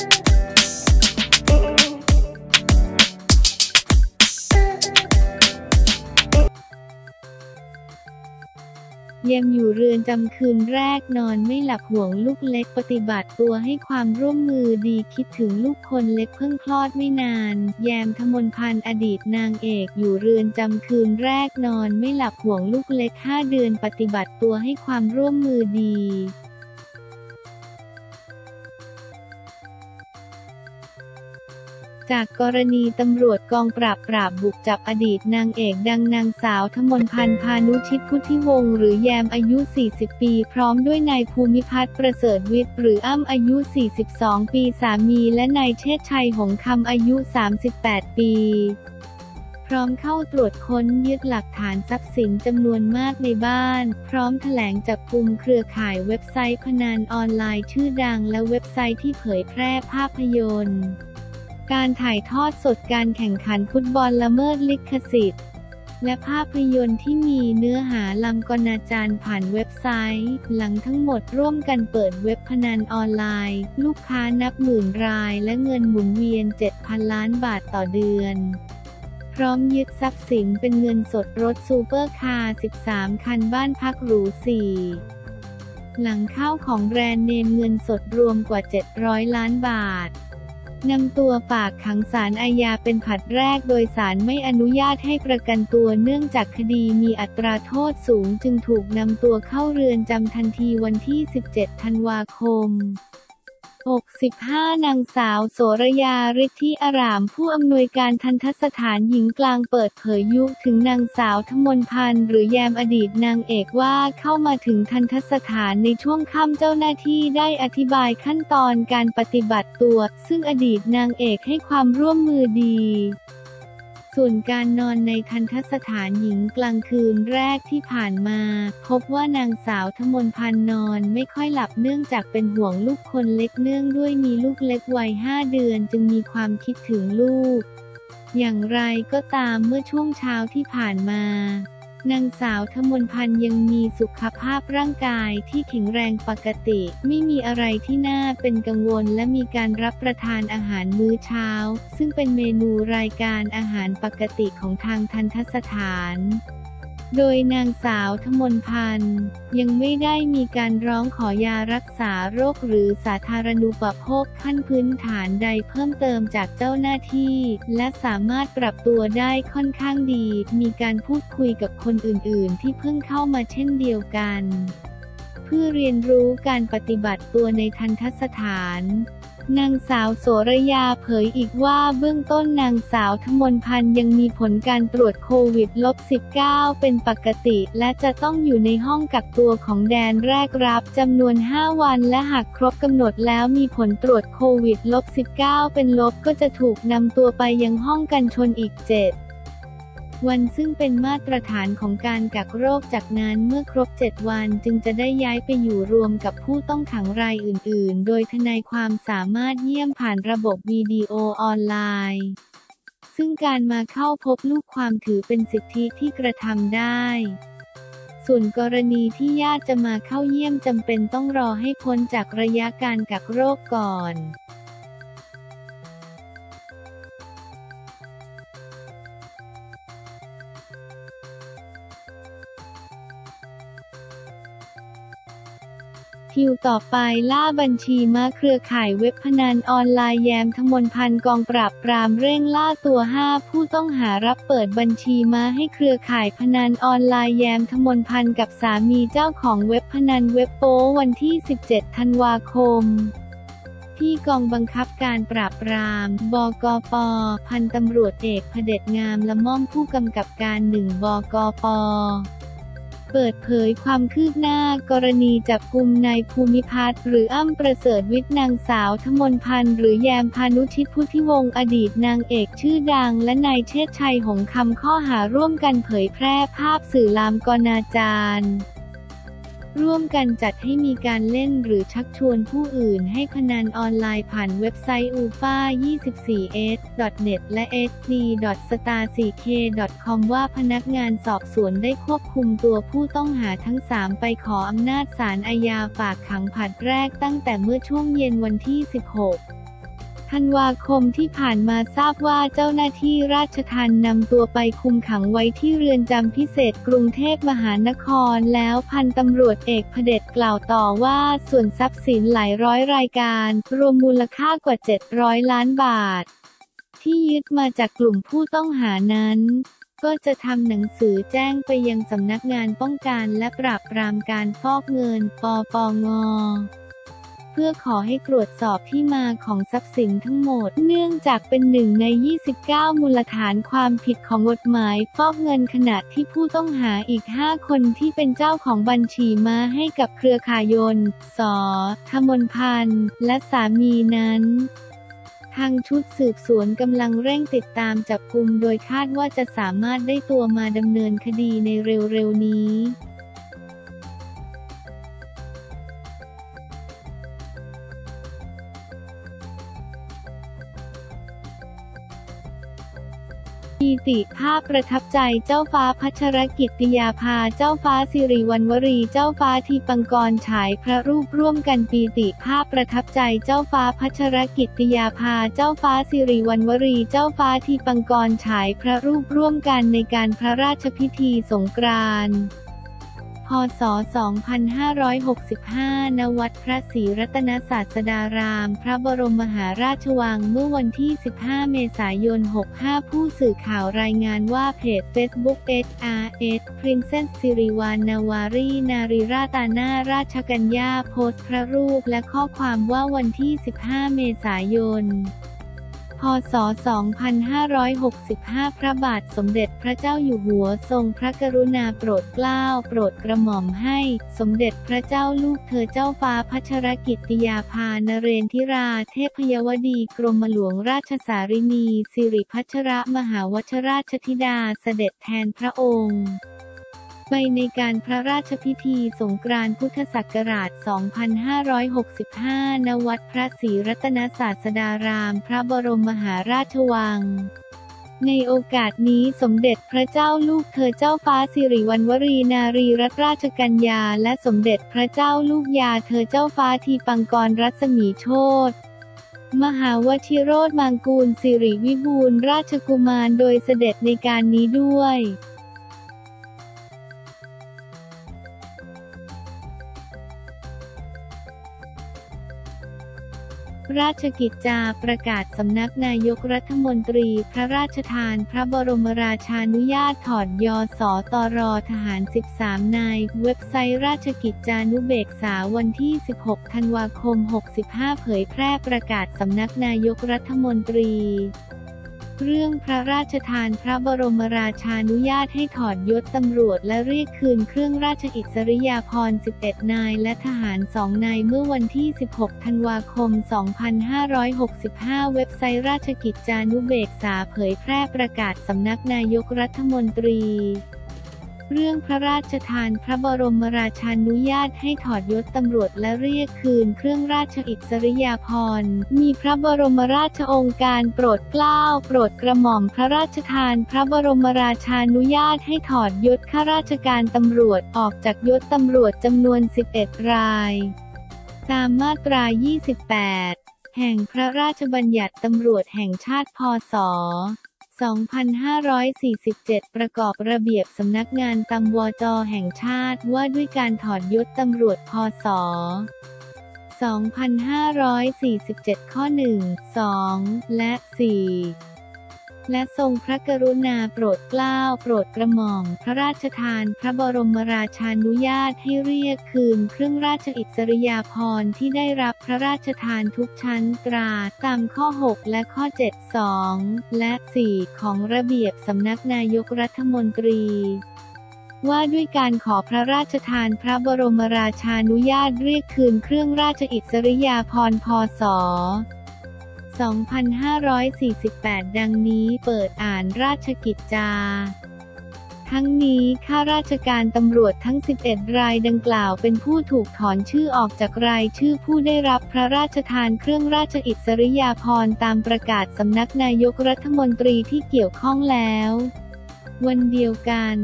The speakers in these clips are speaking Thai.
แยมอยู่เรือนจำคืนแรกนอนไม่หลับห่วงลูกเล็กปฏิบัติตัวให้ความร่วมมือดีคิดถึงลูกคนเล็กเพิ่งคลอดไม่นาน แยมทมนพันธ์อดีตนางเอกอยู่เรือนจำคืนแรกนอนไม่หลับห่วงลูกเล็ก 5 เดือนปฏิบัติตัวให้ความร่วมมือดี จากกรณีตำรวจกองปราบปราบบุกจับอดีตนางเอกดังนางสาวทมนพันธ์พานุชิตพุทธิวงศ์หรือแยมอายุ 40 ปี พร้อมด้วยนายภูมิพัฒน์ประเสริฐวิทย์หรืออ้ำอายุ 42 ปีสามีและนายเชษชัยหงคำอายุ 38 ปีพร้อมเข้าตรวจค้นยึดหลักฐานทรัพย์สินจำนวนมากในบ้าน พร้อมแถลงจับกลุ่มเครือข่ายเว็บไซต์พนันออนไลน์ชื่อดังและเว็บไซต์ที่เผยแพร่ภาพยนตร์ การถ่ายทอดสดการแข่งขันฟุตบอลละเมิดลิขสิทธิ์ และภาพยนตร์ที่มีเนื้อหาลามกอนาจารผ่านเว็บไซต์ หลังทั้งหมดร่วมกันเปิดเว็บพนันออนไลน์ ลูกค้านับหมื่นราย และเงินหมุนเวียน 7,000 ล้านบาทต่อเดือนพร้อมยึดทรัพย์สินเป็นเงินสดรถซูเปอร์คาร์ 13 คันบ้านพักหรู 4 หลังข้าวของแบรนด์เนมเงินสดรวมกว่า 700 ล้านบาท นำตัวฝากขังสารอาญาเป็นผัดแรกโดยสารไม่อนุญาตให้ประกันตัวเนื่องจากคดีมีอัตราโทษสูงจึงถูกนำตัวเข้าเรือนจำทันทีวันที่ 17 ธันวาคม 65 นางสาวโสรยาฤทธิอาราม ผู้อำนวยการทันทสถานหญิงกลางเปิดเผยยุถึงนางสาวทมนพันธ์หรือแยมอดีตนางเอกว่าเข้ามาถึงทันทสถานในช่วงค่ำเจ้าหน้าที่ได้อธิบายขั้นตอนการปฏิบัติตัว ซึ่งอดีตนางเอกให้ความร่วมมือดี ส่วนการนอนในทันทสถานหญิงกลางคืนแรกที่ผ่านมา พบว่านางสาวทมนพันนอนไม่ค่อยหลับเนื่องจากเป็นห่วงลูกคนเล็กเนื่องด้วยมีลูกเล็กวัยห้าเดือนจึงมีความคิดถึงลูก อย่างไรก็ตามเมื่อช่วงเช้าที่ผ่านมา นางสาวทมนพันธ์ยังมีสุขภาพร่างกายที่แข็งแรงปกติ ไม่มีอะไรที่น่าเป็นกังวลและมีการรับประทานอาหารมื้อเช้า ซึ่งเป็นเมนูรายการอาหารปกติของทางทันทสถาน โดยนางสาวทมนพันธ์ ยังไม่ได้มีการร้องขอยารักษาโรคหรือสาธารณูปโภคขั้นพื้นฐานใดเพิ่มเติมจากเจ้าหน้าที่ และสามารถปรับตัวได้ค่อนข้างดี มีการพูดคุยกับคนอื่นๆ ที่เพิ่งเข้ามาเช่นเดียวกัน พื่อเรียนรู้การปฏิบัติตัวในทันทสถาน นางสาวโสรยาเผยอีกว่าเบื้องต้นนางสาวทมนพันธ์ยังมีผลการตรวจโควิดลบ -19 เป็นปกติ และจะต้องอยู่ในห้องกักตัวของแดนแรกรับจำนวน 5 วันและหากครบกำหนดแล้วมีผลตรวจโควิดลบ -19 เป็นลบก็จะถูกนำตัวไปยังห้องกันชนอีก 7 วันซึ่งเป็นมาตรฐานของการกักโรคจากนั้นเมื่อครบ 7 วันจึงจะได้ย้ายไปอยู่รวมกับผู้ต้องขังรายอื่นๆ โดยทนายความสามารถเยี่ยมผ่านระบบวิดีโอออนไลน์ ซึ่งการมาเข้าพบลูกความถือเป็นสิทธิที่กระทำได้ส่วนกรณีที่ญาติจะมาเข้าเยี่ยมจำเป็นต้องรอให้พ้นจากระยะการกักโรคก่อน คิวต่อไปล่าบัญชีมาเครือข่ายเว็บพนันออนไลน์แยมทมนพันกองปราบปรามเร่งล่าตัว 5 ผู้ต้องหารับเปิดบัญชีมาให้เครือข่ายพนันออนไลน์แยมทมนพันกับสามีเจ้าของเว็บพนันเว็บโป้วันที่ 17 ธันวาคมที่กองบังคับการปราบปราม บกป พันตำรวจเอกเผด็จงามละม่อมผู้กำกับการหนึ่งบกป เปิดเผยความคืบหน้ากรณีจับกุมนายภูมิพัฒน์หรืออ้ำประเสริฐวิทย์นางสาวทมนพันธ์หรือแยมพานุชิตพุทธิวงศ์อดีตนางเอกชื่อดัง และนายเชษชัยหงคำข้อหาร่วมกันเผยแพร่ภาพสื่อลามกนาจาร ร่วมกันจัดให้มีการเล่นหรือชักชวนผู้อื่นให้พนันออนไลน์ผ่านเว็บไซต์ ufa24s.net และ hd.star4k.com ว่าพนักงานสอบสวนได้ควบคุมตัวผู้ต้องหาทั้ง 3 ไปขออำนาจศาลอาญาฝากขังผลัดแรกตั้งแต่เมื่อช่วงเย็นวันที่ 16 ธันวาคมที่ผ่านมาทราบว่าเจ้าหน้าที่ราชทัณฑ์นำตัวไปคุมขังไว้ที่เรือนจำพิเศษกรุงเทพมหานครแล้วพันตำรวจเอกพเดชกล่าวต่อว่าส่วนทรัพย์สินหลายร้อยรายการ รวมมูลค่ากว่า 700 ล้านบาท ที่ยึดมาจากกลุ่มผู้ต้องหานั้นก็จะทำหนังสือแจ้งไปยังสำนักงานป้องกันและปราบปรามการฟอกเงิน ปปง พื่อขอให้ตรวจสอบที่มาของทรัพย์สินทั้งหมด เนื่องจากเป็นหนึ่งใน 29 มูลฐานความผิดของกฎหมายฟอกเงินขณะที่ผู้ต้องหาอีก 5 คนที่เป็นเจ้าของบัญชีมาให้กับเครือข่ายนสธมนพันธ์และสามีนั้นทางชุดสืบสวนกำลังเร่งติดตามจับกลุมโดยคาดว่าจะสามารถได้ตัวมาดำเนินคดีในเร็วๆนี้ ปีติภาพประทับใจเจ้าฟ้าพัชรกิติยาภาเจ้าฟ้าสิริวัณวรีเจ้าฟ้าทีปังกรฉายพระรูปร่วมกันปีติภาพประทับใจเจ้าฟ้าพัชรกิติยาภาเจ้าฟ้าสิริวัณวรีเจ้าฟ้าทีปังกรฉายพระรูปร่วมกันในการพระราชพิธีสงกรานต์ พศ 2565 ณ วัดพระศรีรัตนศาสดาราม พระบรมมหาราชวัง เมื่อวันที่ 15 เมษายน 65 ผู้สื่อข่าวรายงานว่าเพจ Facebook HRS Princess สิริวัณนาวารีนารีราตานาราชกัญญาโพสต์พระรูปและข้อความว่าวันที่ 15 เมษายน พศ 2565 พระบาทสมเด็จพระเจ้าอยู่หัวทรงพระกรุณาโปรดเกล้าโปรดกระหม่อมให้ สมเด็จพระเจ้าลูกเธอเจ้าฟ้าพัชรกิติยาภานเรนทิรา เทพยวดีกรมหลวงราชสารินี สิริพัชรมหาวชราชธิดาเสด็จแทนพระองค์ ไปในการพระราชพิธีสงกรานต์พุทธศักราช 2565 ณ วัดพระศรีรัตนศาสดาราม พระบรมมหาราชวังในโอกาสนี้สมเด็จพระเจ้าลูกเธอเจ้าฟ้าสิริวัณวรีนารีรัตนราชกัญญา และสมเด็จพระเจ้าลูกยาเธอเจ้าฟ้าทีปังกรรัศมีโชตมหาวชิโรธมังกูลสิริวิบูลราชกุมารโดยเสด็จในการนี้ด้วย ราชกิจจาประกาศสำนักนายกรัฐมนตรี พระราชทาน พระบรมราชานุญาตถอดยอสอตอรอทหาร 13 นาย เว็บไซต์ราชกิจจานุเบกษาวันที่ 16 ธันวาคม 65 เผยแพร่ประกาศสำนักนายกรัฐมนตรี เรื่องพระราชทานพระบรมราชานุญาตให้ถอดยศตำรวจและเรียกคืนเครื่องราชอิสริยาภรณ์ 11 นาย และทหาร 2 นายเมื่อวันที่ 16 ธันวาคม 2565 เว็บไซต์ราชกิจจานุเบกษาเผยแพร่ประกาศสำนักนายกรัฐมนตรี เรื่องพระราชทานพระบรมราชานุญาตให้ถอดยศตำรวจและเรียกคืนเครื่องราชอิสริยาภรณ์ มีพระบรมราชองค์การโปรดเกล้าโปรดกระหม่อมพระราชทานพระบรมราชานุญาตให้ถอดยศข้าราชการตำรวจออกจากยศตำรวจจำนวน 11 ราย ตามมาตรา 28 แห่งพระราชบัญญัติตำรวจแห่งชาติพศ 2547 ประกอบระเบียบสำนักงานตำวจแห่งชาติว่าด้วยการถอดยศตำรวจพศ2547 ข้อ 1 2 และ 4 และทรงพระกรุณาโปรดเกล้าโปรดกระหม่อมพระราชทาน พระบรมราชานุญาตให้เรียกคืนเครื่องราชอิสริยาภรณ์ที่ได้รับพระราชทานทุกชั้นตราตามข้อ 6 และข้อ 7 2 และ 4 ของระเบียบสำนักนายกรัฐมนตรีว่าด้วยการขอพระราชทานพระบรมราชานุญาตเรียกคืนเครื่องราชอิสริยาภรณ์พศ 2548 ดังนี้เปิดอ่านราชกิจจาทั้งนี้ข้าราชการตำรวจทั้ง 11 รายดังกล่าวเป็นผู้ถูกถอนชื่อออกจากรายชื่อผู้ได้รับพระราชทานเครื่องราชอิสริยาภรณ์ตามประกาศสำนักนายกรัฐมนตรีที่เกี่ยวข้องแล้ว วันเดียวกัน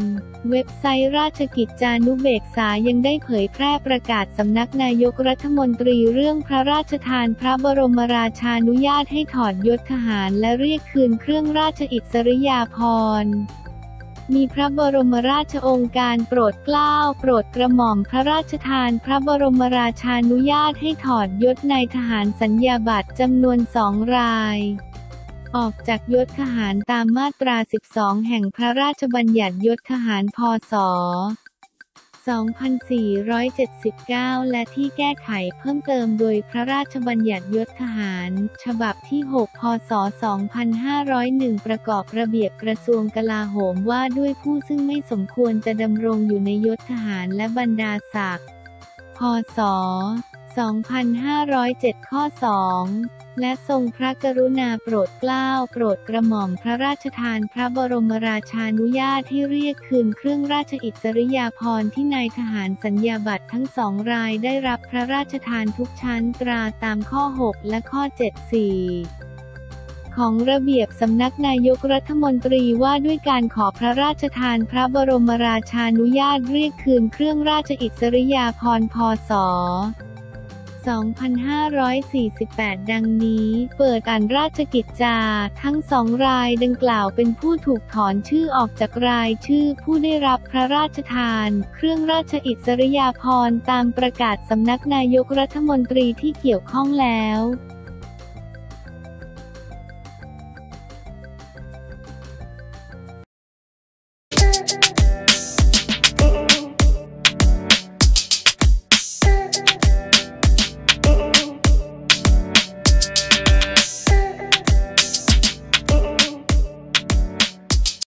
เว็บไซต์ราชกิจจานุเบกษายังได้เผยแพร่ประกาศสำนักนายกรัฐมนตรีเรื่องพระราชทานพระบรมราชานุญาตให้ถอดยศทหารและเรียกคืนเครื่องราชอิสริยาภรณ์มีพระบรมราชองค์การโปรดเกล้าโปรดกระหม่อมพระราชทานพระบรมราชานุญาตให้ถอดยศนายทหารสัญญาบัตรจำนวนสองราย ออกจากยศทหารตามมาตรา 12 แห่งพระราชบัญญัติยศทหารพศ 2479 และที่แก้ไขเพิ่มเติมโดยพระราชบัญญัติยศทหาร ฉบับที่ 6 พศ 2501 ประกอบระเบียบกระทรวงกลาโหมว่าด้วยผู้ซึ่งไม่สมควรจะดำรงอยู่ในยศทหารและบรรดาศักดิ์ พศ 2507 ข้อ 2 และทรงพระกรุณาโปรดเกล้าโปรดกระหม่อมพระราชทานพระบรมราชานุญาตให้เรียกคืนเครื่องราชอิสริยาภรณ์ที่นายทหารสัญญาบัตรทั้งสองรายได้รับพระราชทานทุกชั้นตราตามข้อ 6 และข้อ 74ของระเบียบสำนักนายกรัฐมนตรีว่าด้วยการขอพระราชทานพระบรมราชานุญาตเรียกคืนเครื่องราชอิสริยาภรณ์พศ 2548 ดังนี้ เปิดอ่านราชกิจจา ทั้งสองรายดังกล่าวเป็นผู้ถูกถอนชื่อออกจากรายชื่อผู้ได้รับพระราชทาน เครื่องราชอิสริยาภรณ์ตามประกาศสำนักนายกรัฐมนตรีที่เกี่ยวข้องแล้ว